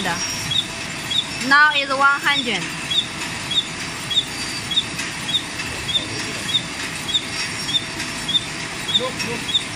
thousand. Now is one hundred. Look, look.